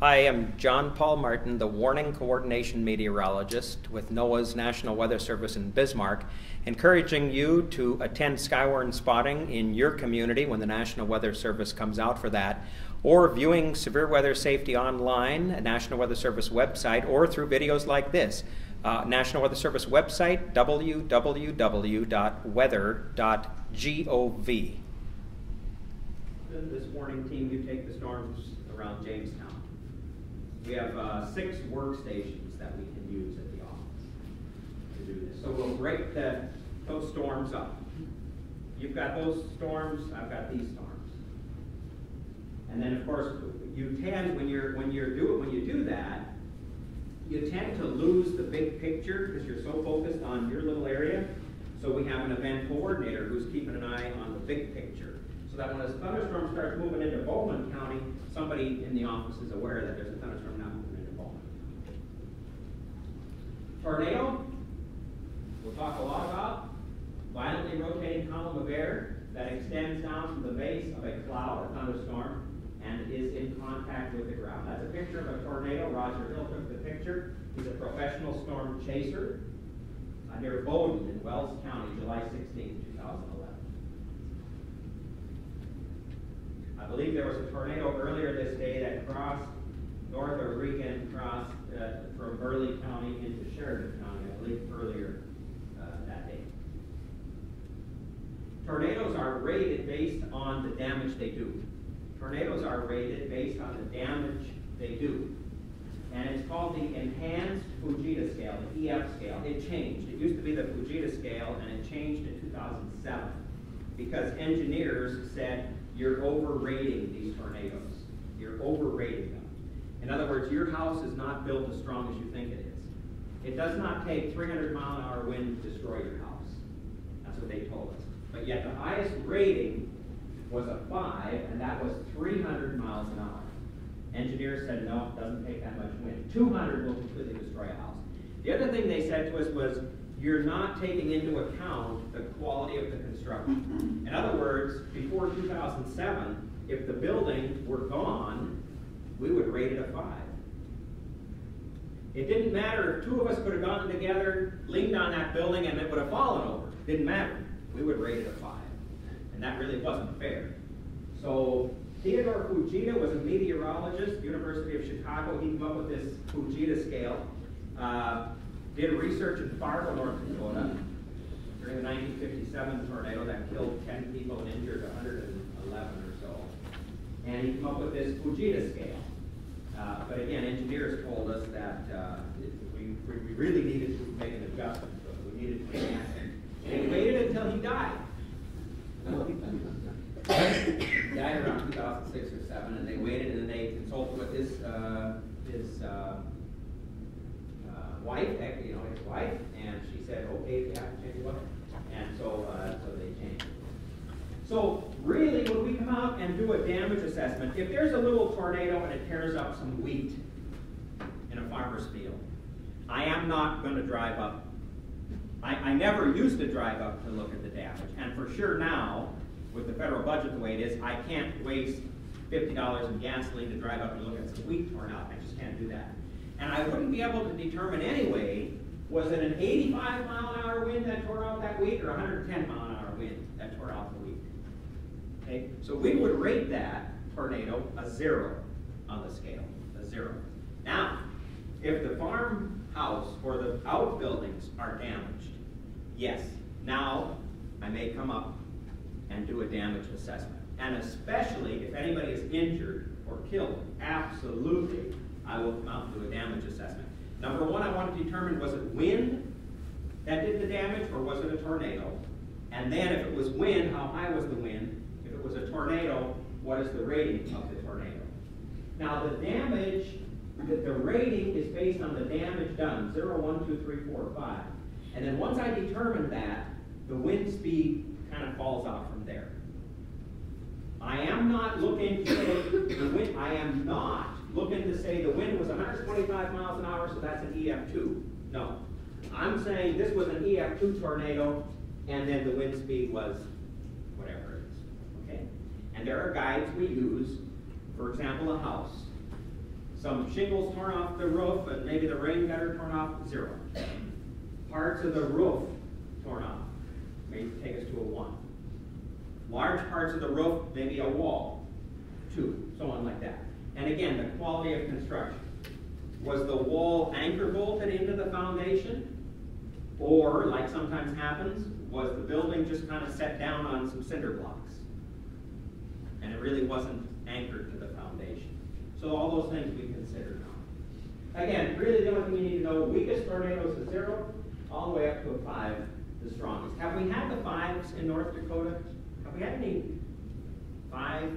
Hi, I'm John Paul Martin, the Warning Coordination Meteorologist with NOAA's National Weather Service in Bismarck, encouraging you to attend Skywarn spotting in your community when the National Weather Service comes out for that, or viewing severe weather safety online at National Weather Service website, or through videos like this. Uh, National Weather Service website, www.weather.gov. This warning team, you take the storms around Jamestown. We have uh, six workstations that we can use at the office to do this. So we'll break the, those storms up. You've got those storms, I've got these storms. And then of course, you tend, when you're, when you're do, when you do that, you tend to lose the big picture because you're so focused on your little area. So we have an event coordinator who's keeping an eye on the big picture. So that when a thunderstorm starts moving into Bowman County, somebody in the office is aware that there's a thunderstorm now moving into Bowman. Tornado, we'll talk a lot about. Violently rotating column of air that extends down from the base of a cloud, a thunderstorm, and is in contact with the ground. That's a picture of a tornado. Roger Hill took the picture. He's a professional storm chaser uh, near Bowdon in Wells County, July 16, 2011. I believe there was a tornado earlier this day that crossed north of Regan, crossed uh, from Burleigh County into Sheridan County, I believe earlier uh, that day. Tornadoes are rated based on the damage they do. Tornadoes are rated based on the damage they do. And it's called the Enhanced Fujita Scale, the EF scale. It changed. It used to be the Fujita scale, and it changed in 2007 because engineers said you're overrating these tornadoes. You're overrating them. In other words, your house is not built as strong as you think it is. It does not take 300 mile an hour wind to destroy your house. That's what they told us. But yet the highest rating was a 5, and that was 300 miles an hour. Engineers said, no, it doesn't take that much wind. 200 will completely destroy a house. The other thing they said to us was, you're not taking into account the quality of the construction. In other words, before 2007, if the building were gone, we would rate it a 5. It didn't matter if two of us could have gotten together, leaned on that building, and it would have fallen over. Didn't matter. We would rate it a 5. And that really wasn't fair. So Theodore Fujita was a meteorologist, University of Chicago. He came up with this Fujita scale. Uh, did research in Fargo, North Dakota, during the 1957 tornado that killed 10 people and injured 111 or so. And he came up with this Fujita scale. Uh, but again, engineers told us that uh, we, we really needed to make an adjustment. So we needed to enhance it. And he waited until he died. he died around 2006 or 7, and they waited and they consulted with his, uh, his uh, wife, you know, his wife, and she said, okay, you have to change it, and so, uh, so they changed. So really, when we come out and do a damage assessment, if there's a little tornado and it tears up some wheat in a farmer's field, I am not going to drive up. I, I never used to drive up to look at the damage, and for sure now, with the federal budget the way it is, I can't waste $50 in gasoline to drive up and look at some wheat torn out. I just can't do that. And I wouldn't be able to determine anyway, was it an 85 mile an hour wind that tore out that wheat or 110 mile an hour wind that tore out the wheat? Okay, so we would rate that tornado a zero on the scale, a zero. Now, if the farmhouse or the outbuildings are damaged, yes, now I may come up and do a damage assessment. And especially if anybody is injured or killed, absolutely, I will come out and do a damage assessment. Number one, I want to determine was it wind that did the damage or was it a tornado? And then if it was wind, how high was the wind? If it was a tornado, what is the rating of the tornado? Now the damage, the, the rating is based on the damage done, 0, 1, 2, 3, 4, 5. And then once I determine that, the wind speed kind of falls out from there. I am not looking say the wind, I am not looking to say the wind was 125 miles an hour, so that's an EF2. No. I'm saying this was an EF2 tornado, and then the wind speed was whatever it is. Okay? And there are guides we use, for example, a house. Some shingles torn off the roof and maybe the rain gutter torn off, zero. Parts of the roof torn off, may take us to a one. Large parts of the roof, maybe a wall, two, so on like that. And again, the quality of construction. Was the wall anchor bolted into the foundation? Or, like sometimes happens, was the building just kind of set down on some cinder blocks? And it really wasn't anchored to the foundation. So all those things we consider now. Again, really the only thing you need to know, weakest tornadoes is zero, all the way up to a five, the strongest. Have we had the fives in North Dakota? Have we had any five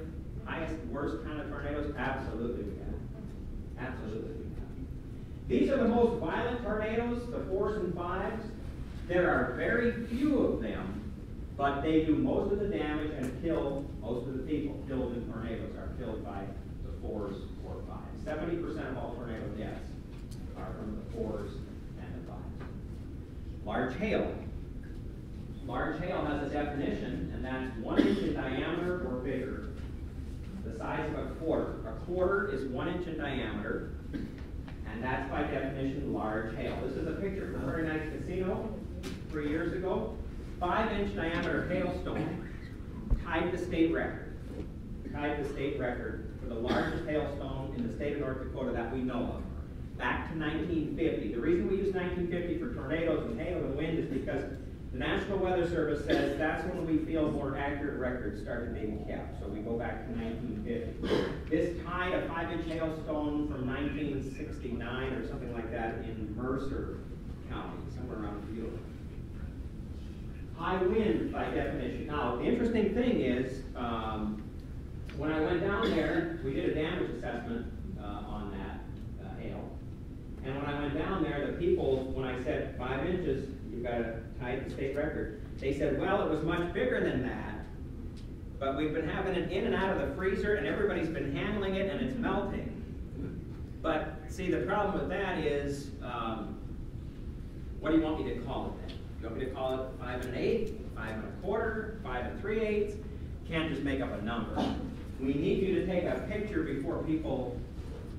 highest, worst kind of tornadoes? Absolutely we have. Absolutely we have. These are the most violent tornadoes, the fours and fives. There are very few of them, but they do most of the damage and kill most of the people. Killed in tornadoes are killed by the fours or fives. Seventy percent of all tornado deaths are from the fours and the fives. Large hail. Large hail has a definition, and that's one inch in diameter or bigger. The size of a quarter. A quarter is one inch in diameter, and that's by definition large hail. This is a picture from Prairie Knights Casino three years ago. Five inch diameter hailstone tied the state record. Tied the state record for the largest hailstone in the state of North Dakota that we know of. Back to 1950. The reason we use 1950 for tornadoes and hail and wind is because the National Weather Service says that's when we feel more accurate records started being kept. So we go back to 1950. This tied a five-inch hailstone from 1969 or something like that in Mercer County, somewhere around field. High wind by definition. Now, the interesting thing is, um, when I went down there, we did a damage assessment uh, on that uh, hail. And when I went down there, the people, when I said five inches, you've got to the state record, they said, well, it was much bigger than that, but we've been having it in and out of the freezer, and everybody's been handling it, and it's melting. But see, the problem with that is, um, what do you want me to call it then? You want me to call it five and an eighth, five and a quarter, five and three eighths? Can't just make up a number. We need you to take a picture before people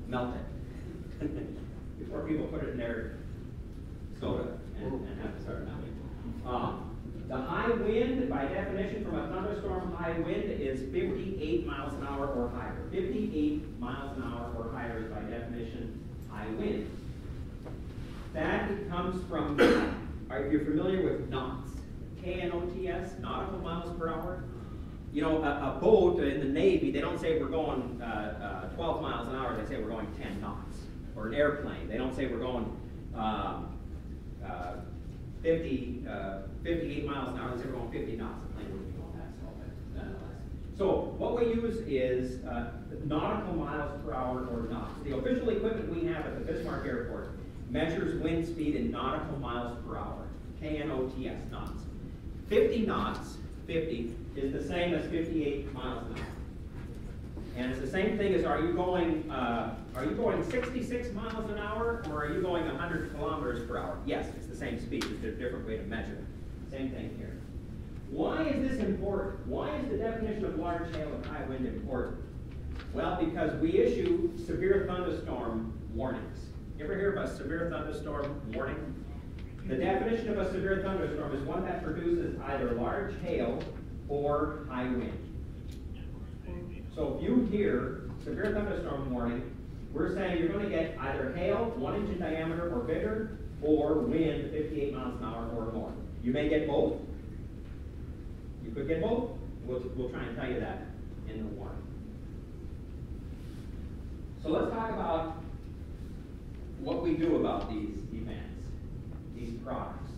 melt it. before people put it in their soda and, and have to start melting. Um, the high wind, by definition from a thunderstorm, high wind is 58 miles an hour or higher. 58 miles an hour or higher is by definition high wind. That comes from, if you're familiar with knots, K-N-O-T-S, nautical miles per hour. You know, a, a, boat in the Navy, they don't say we're going uh, uh, 12 miles an hour, they say we're going 10 knots. Or an airplane, they don't say we're going um, uh, 50, uh, 58 miles an hour, say we're going 50 knots. The plane wouldn't be going that slow, but nonetheless. So what we use is uh, nautical miles per hour or knots. The official equipment we have at the Bismarck Airport measures wind speed in nautical miles per hour, K-N-O-T-S, knots. 50 knots, 50, is the same as 58 miles an hour. And it's the same thing as are you going, uh, are you going 66 miles an hour or are you going 100 kilometers per hour? Yes, it's the same speed, it's a different way to measure. Same thing here. Why is this important? Why is the definition of large hail and high wind important? Well, because we issue severe thunderstorm warnings. You ever hear of a severe thunderstorm warning? The definition of a severe thunderstorm is one that produces either large hail or high wind. So if you hear severe thunderstorm warning, we're saying you're going to get either hail, one inch in diameter or bigger, or wind 58 miles an hour or more. You may get both. You could get both. We'll, we'll try and tell you that in the warning. So let's talk about what we do about these events, these products.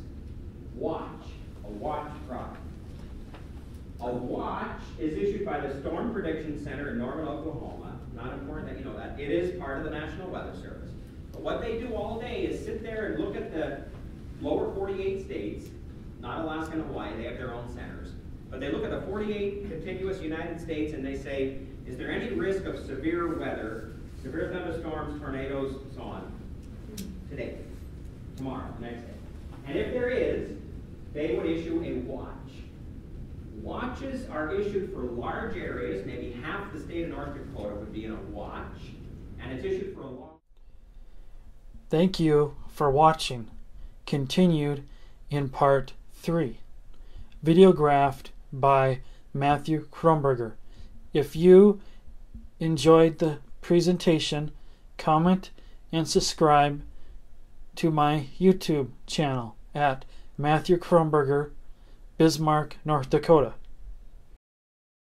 Watch, a watch product. A watch is issued by the Storm Prediction Center in Norman, Oklahoma. Not important that you know that. It is part of the National Weather Service. But what they do all day is sit there and look at the lower 48 states, not Alaska and Hawaii, they have their own centers. But they look at the 48 contiguous United States and they say, is there any risk of severe weather, severe thunderstorms, tornadoes, so on, today, tomorrow, next day? And if there is, they would issue a watch. Watches are issued for large areas, maybe half the state of North Dakota would be in a watch, and it's issued for a long. Thank you for watching. Continued in part 3. Videographed by Matthew Kronberger. If you enjoyed the presentation, comment and subscribe to my YouTube channel at Matthew Kronberger, Bismarck, North Dakota.